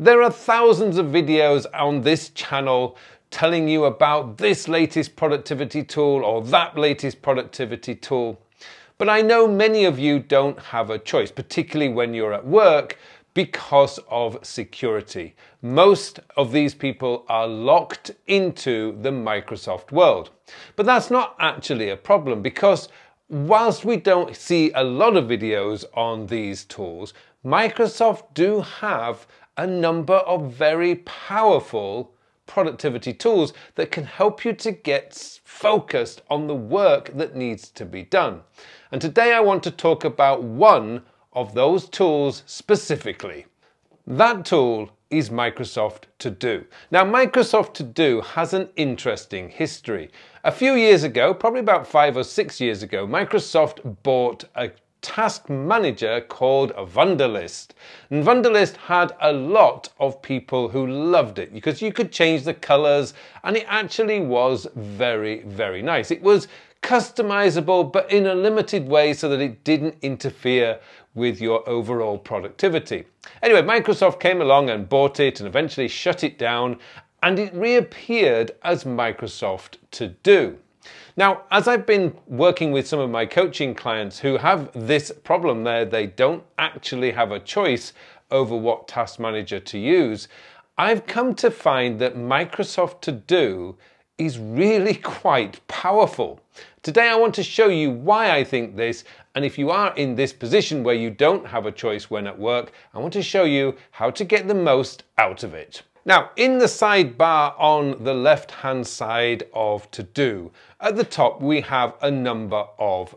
There are thousands of videos on this channel telling you about this latest productivity tool or that latest productivity tool. But I know many of you don't have a choice, particularly when you're at work, because of security. Most of these people are locked into the Microsoft world. But that's not actually a problem because whilst we don't see a lot of videos on these tools, Microsoft do have a number of very powerful productivity tools that can help you to get focused on the work that needs to be done. And today I want to talk about one of those tools specifically. That tool is Microsoft To Do. Now, Microsoft To Do has an interesting history. A few years ago, probably about five or six years ago, Microsoft bought a task manager called Wunderlist. And Wunderlist had a lot of people who loved it because you could change the colors and it actually was very, very nice. It was customizable, but in a limited way so that it didn't interfere with your overall productivity. Anyway, Microsoft came along and bought it and eventually shut it down and it reappeared as Microsoft To Do. Now, as I've been working with some of my coaching clients who have this problem there, they don't actually have a choice over what task manager to use, I've come to find that Microsoft To Do is really quite powerful. Today I want to show you why I think this, and if you are in this position where you don't have a choice when at work, I want to show you how to get the most out of it. Now, in the sidebar on the left-hand side of To Do, at the top we have a number of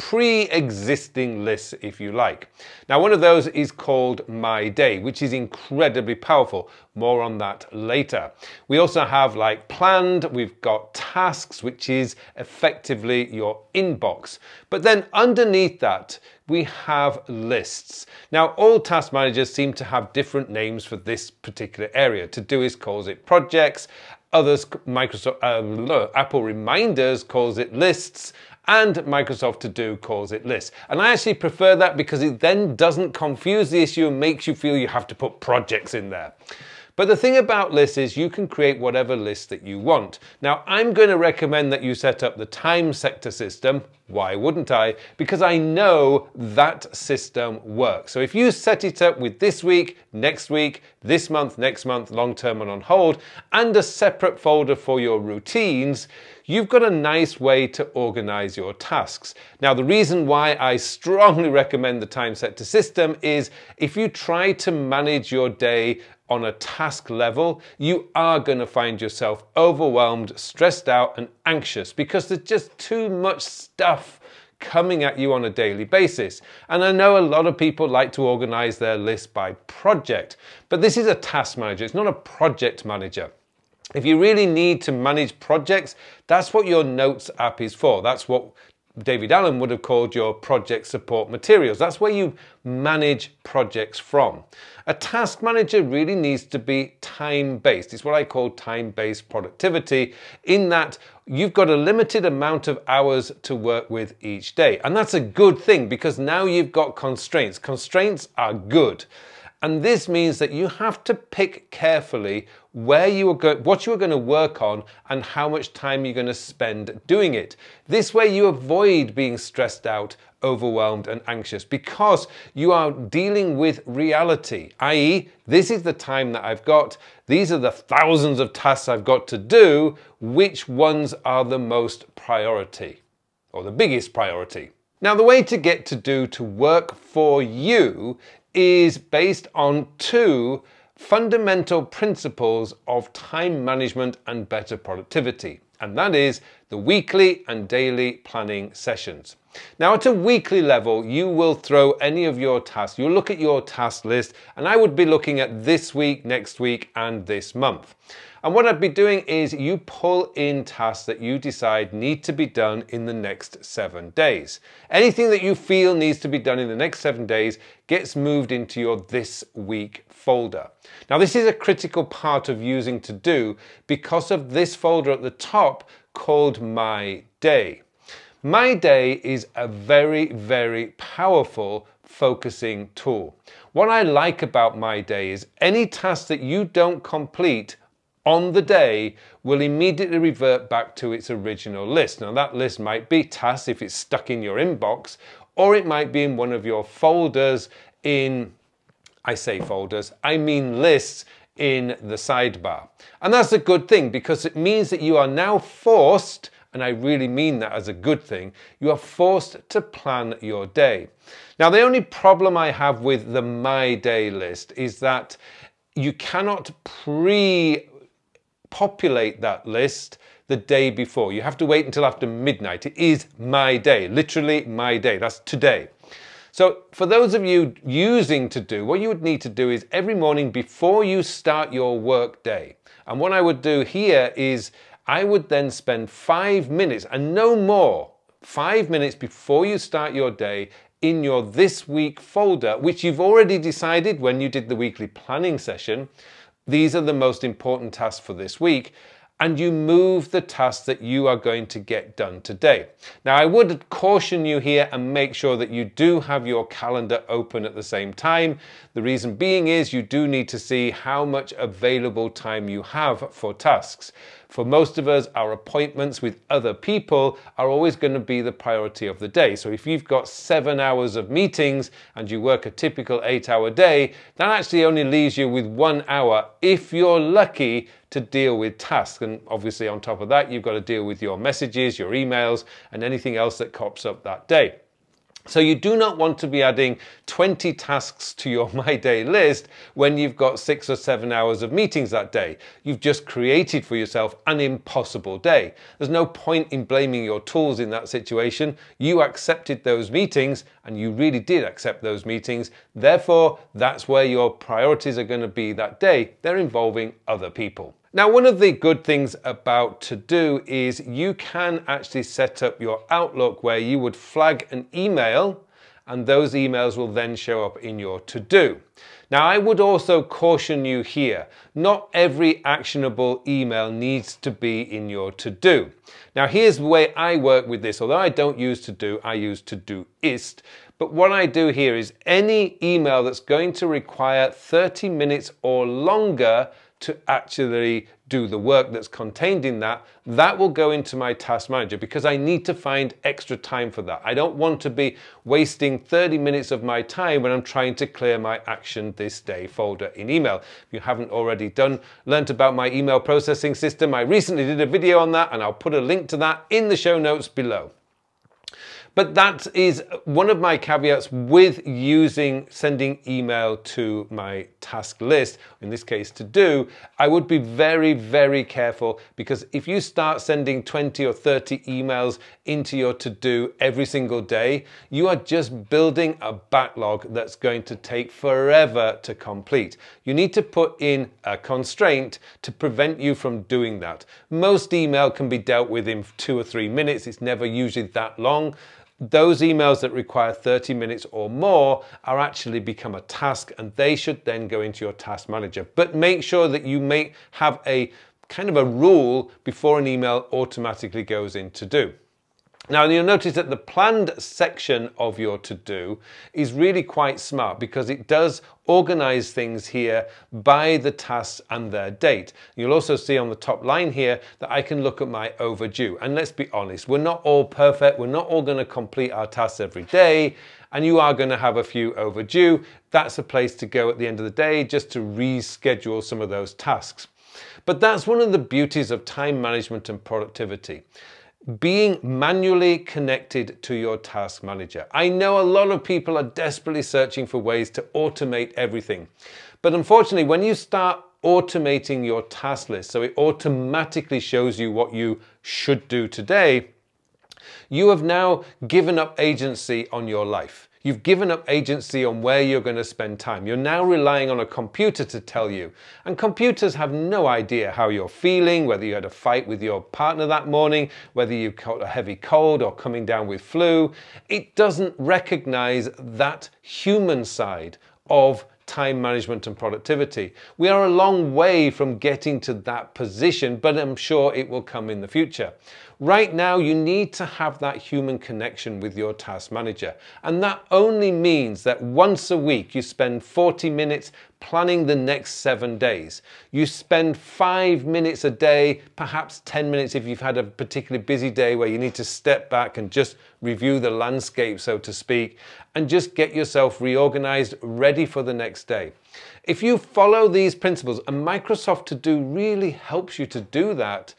pre-existing lists, if you like. Now, one of those is called My Day, which is incredibly powerful. More on that later. We also have like planned, we've got tasks, which is effectively your inbox. But then underneath that, we have lists. Now, all task managers seem to have different names for this particular area. Todoist calls it projects, others, Microsoft, uh, Apple Reminders calls it lists, and Microsoft To Do calls it lists. And I actually prefer that because it then doesn't confuse the issue and makes you feel you have to put projects in there. But the thing about lists is you can create whatever list that you want. Now, I'm going to recommend that you set up the time sector system. Why wouldn't I? Because I know that system works. So if you set it up with this week, next week, this month, next month, long term and on hold, and a separate folder for your routines, you've got a nice way to organize your tasks. Now, the reason why I strongly recommend the time sector system is if you try to manage your day on a task level, you are going to find yourself overwhelmed, stressed out, and anxious because there's just too much stuff coming at you on a daily basis. And I know a lot of people like to organize their list by project, but this is a task manager, it's not a project manager. If you really need to manage projects, that's what your notes app is for. That's what David Allen would have called your project support materials. That's where you manage projects from. A task manager really needs to be time-based. It's what I call time-based productivity in that you've got a limited amount of hours to work with each day. And that's a good thing because now you've got constraints. Constraints are good. And this means that you have to pick carefully where you are go- what you are going to work on and how much time you're going to spend doing it. This way you avoid being stressed out, overwhelmed and anxious because you are dealing with reality, i.e. this is the time that I've got, these are the thousands of tasks I've got to do, which ones are the most priority or the biggest priority. Now, the way to get to do to work for you is based on two fundamental principles of time management and better productivity, and that is the weekly and daily planning sessions. Now, at a weekly level, you will throw any of your tasks. You'll look at your task list, and I would be looking at this week, next week, and this month. And what I'd be doing is you pull in tasks that you decide need to be done in the next seven days. Anything that you feel needs to be done in the next seven days gets moved into your this week folder. Now this is a critical part of using to do because of this folder at the top called my day. My day is a very, very powerful focusing tool. What I like about my day is any task that you don't complete on the day will immediately revert back to its original list. Now that list might be tasks if it's stuck in your inbox, or it might be in one of your folders in, I say folders, I mean lists in the sidebar. And that's a good thing because it means that you are now forced and I really mean that as a good thing, you are forced to plan your day. Now, the only problem I have with the My Day list is that you cannot pre populate that list the day before. You have to wait until after midnight. It is my day, literally my day. That's today. So for those of you using To Do, what you would need to do is every morning before you start your work day. And what I would do here is I would then spend five minutes and no more, five minutes before you start your day in your This Week folder, which you've already decided when you did the weekly planning session. These are the most important tasks for this week and you move the tasks that you are going to get done today. Now, I would caution you here and make sure that you do have your calendar open at the same time. The reason being is you do need to see how much available time you have for tasks. For most of us, our appointments with other people are always going to be the priority of the day. So if you've got seven hours of meetings and you work a typical eight hour day, that actually only leaves you with one hour if you're lucky to deal with tasks. And obviously on top of that, you've got to deal with your messages, your emails, and anything else that pops up that day. So you do not want to be adding 20 tasks to your My Day list when you've got six or seven hours of meetings that day. You've just created for yourself an impossible day. There's no point in blaming your tools in that situation. You accepted those meetings and you really did accept those meetings. Therefore, that's where your priorities are going to be that day. They're involving other people. Now, one of the good things about To Do is you can actually set up your Outlook where you would flag an email and those emails will then show up in your To Do. Now, I would also caution you here, not every actionable email needs to be in your To Do. Now, here's the way I work with this. Although I don't use To Do, I use Todoist. But what I do here is any email that's going to require 30 minutes or longer to actually do the work that's contained in that, that will go into my task manager because I need to find extra time for that. I don't want to be wasting 30 minutes of my time when I'm trying to clear my action this day folder in email. If you haven't already done, learnt about my email processing system, I recently did a video on that and I'll put a link to that in the show notes below. But that is one of my caveats with using sending email to my task list, in this case to do, I would be very, very careful because if you start sending 20 or 30 emails into your to do every single day, you are just building a backlog that's going to take forever to complete. You need to put in a constraint to prevent you from doing that. Most email can be dealt with in two or three minutes. It's never usually that long those emails that require 30 minutes or more are actually become a task and they should then go into your task manager. But make sure that you make have a kind of a rule before an email automatically goes in to do. Now you'll notice that the planned section of your to-do is really quite smart because it does organize things here by the tasks and their date. You'll also see on the top line here that I can look at my overdue. And let's be honest, we're not all perfect. We're not all gonna complete our tasks every day and you are gonna have a few overdue. That's a place to go at the end of the day just to reschedule some of those tasks. But that's one of the beauties of time management and productivity being manually connected to your task manager. I know a lot of people are desperately searching for ways to automate everything. But unfortunately, when you start automating your task list, so it automatically shows you what you should do today, you have now given up agency on your life. You've given up agency on where you're going to spend time. You're now relying on a computer to tell you. And computers have no idea how you're feeling, whether you had a fight with your partner that morning, whether you caught a heavy cold or coming down with flu. It doesn't recognize that human side of time management and productivity. We are a long way from getting to that position, but I'm sure it will come in the future. Right now, you need to have that human connection with your task manager. And that only means that once a week you spend 40 minutes planning the next seven days. You spend five minutes a day, perhaps 10 minutes if you've had a particularly busy day where you need to step back and just review the landscape, so to speak, and just get yourself reorganized, ready for the next day. If you follow these principles, and Microsoft To Do really helps you to do that,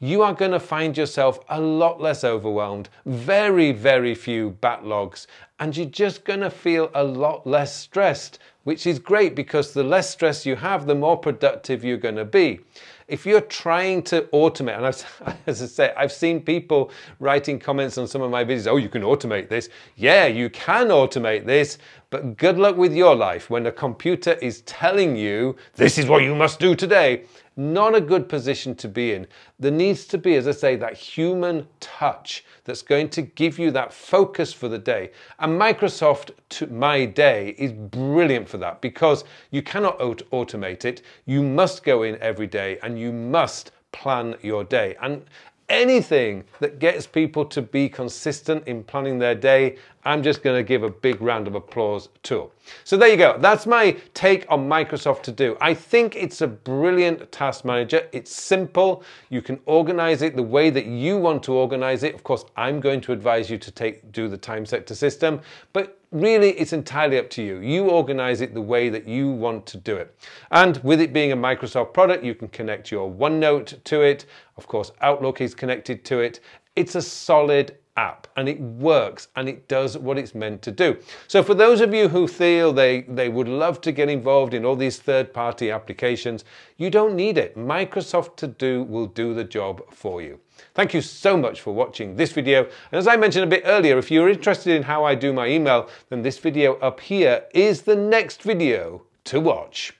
you are going to find yourself a lot less overwhelmed, very, very few backlogs, and you're just going to feel a lot less stressed, which is great because the less stress you have, the more productive you're going to be. If you're trying to automate, and as I say, I've seen people writing comments on some of my videos, oh, you can automate this. Yeah, you can automate this, but good luck with your life when a computer is telling you, this is what you must do today not a good position to be in. There needs to be, as I say, that human touch that's going to give you that focus for the day. And Microsoft to My Day is brilliant for that because you cannot automate it. You must go in every day and you must plan your day. And anything that gets people to be consistent in planning their day, I'm just going to give a big round of applause to. So there you go. That's my take on Microsoft To Do. I think it's a brilliant task manager. It's simple. You can organize it the way that you want to organize it. Of course, I'm going to advise you to take do the time sector system, but really it's entirely up to you. You organize it the way that you want to do it. And with it being a Microsoft product, you can connect your OneNote to it. Of course, Outlook is connected to it. It's a solid app and it works and it does what it's meant to do. So for those of you who feel they, they would love to get involved in all these third-party applications, you don't need it. Microsoft To Do will do the job for you. Thank you so much for watching this video. And as I mentioned a bit earlier, if you're interested in how I do my email, then this video up here is the next video to watch.